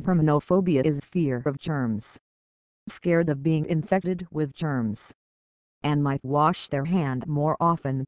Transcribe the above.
Verminophobia is fear of germs. Scared of being infected with germs. And might wash their hand more often.